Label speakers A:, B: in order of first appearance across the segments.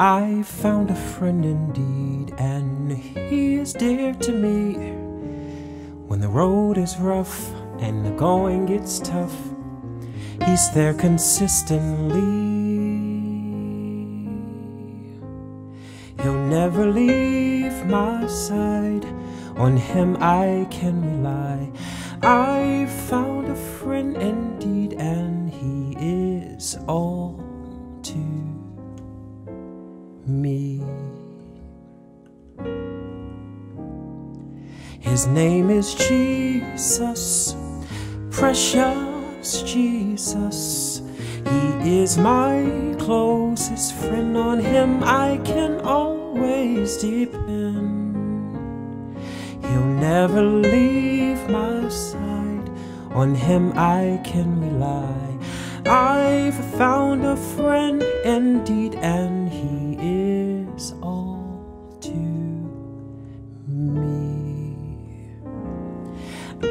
A: I found a friend indeed, and he is dear to me. When the road is rough and the going gets tough, he's there consistently. He'll never leave my side, on him I can rely. I found a friend indeed, and he is all me. His name is Jesus, precious Jesus. He is my closest friend. On him I can always depend. He'll never leave my side. On him I can rely. I've found a friend indeed,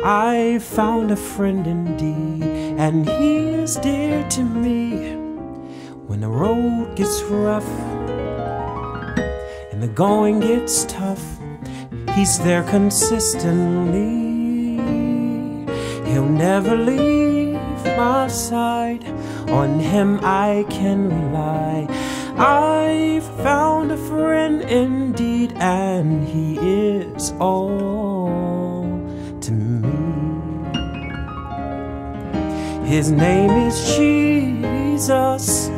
A: I found a friend indeed, and he is dear to me. When the road gets rough and the going gets tough, he's there consistently. He'll never leave my side. On him I can rely. I've found a friend indeed, and he is all His name is Jesus,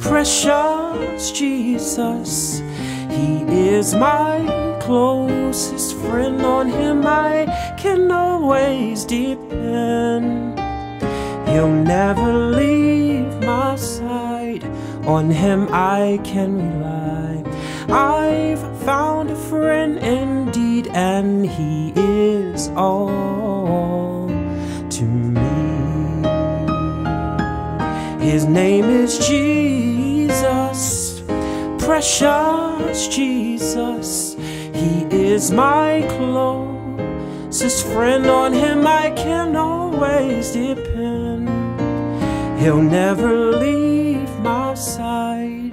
A: precious Jesus. He is my closest friend. On him I can always depend. He'll never leave my side. On him I can rely. I've found a friend indeed, and he is all to me. His name is Jesus, precious Jesus. He is my closest friend. On him I can always depend. He'll never leave my side.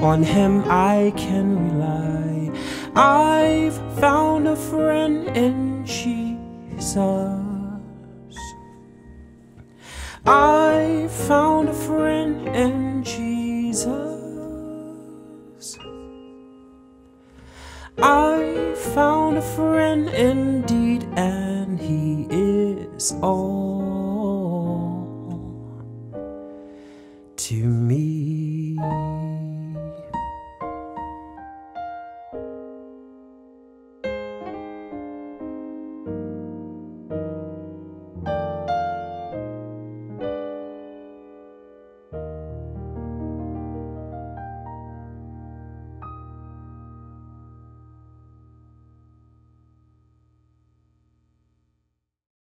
A: On him I can rely. I've found a friend in Jesus. I found found a friend indeed, and he is all to me.